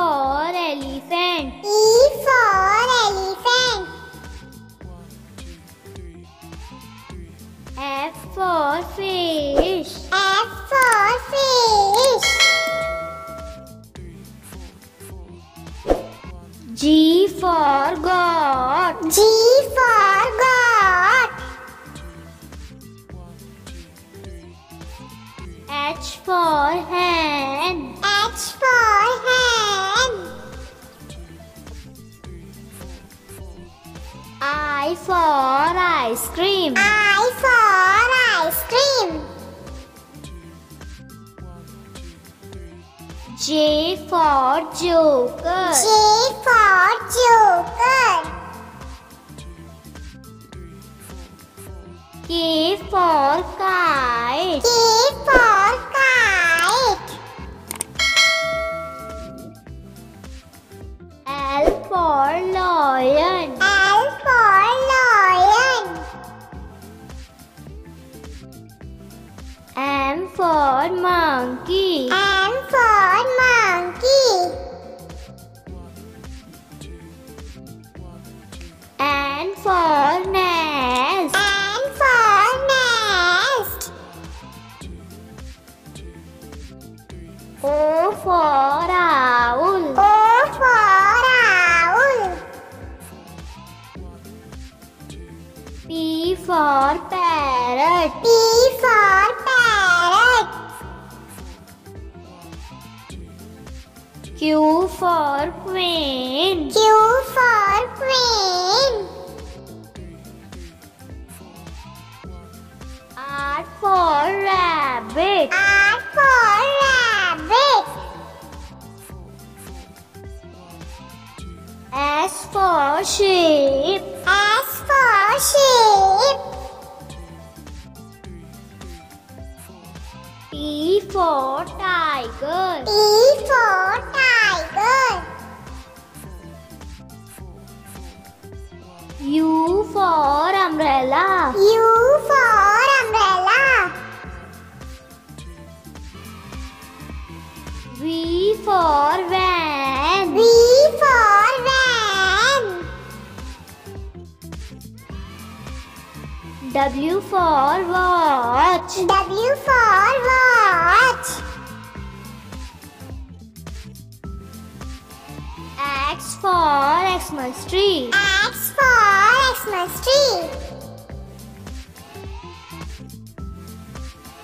For elephant. E for elephant. F for fish. F for fish. G for goat. G for goat. H for hen. I for ice cream. I for ice cream. J for joker. J for joker. K for kite. K monkey. M for monkey. N for nest. N for nest. O for owl. O for owl. P for parrot. P for Q for queen. Q for queen. R for rabbit. R for rabbit. S for sheep. S for sheep. T for tiger. T for tiger. Umbrella. U for umbrella. V for van. V for van. W for watch. W for watch. X for Xmas tree. X for Xmas tree.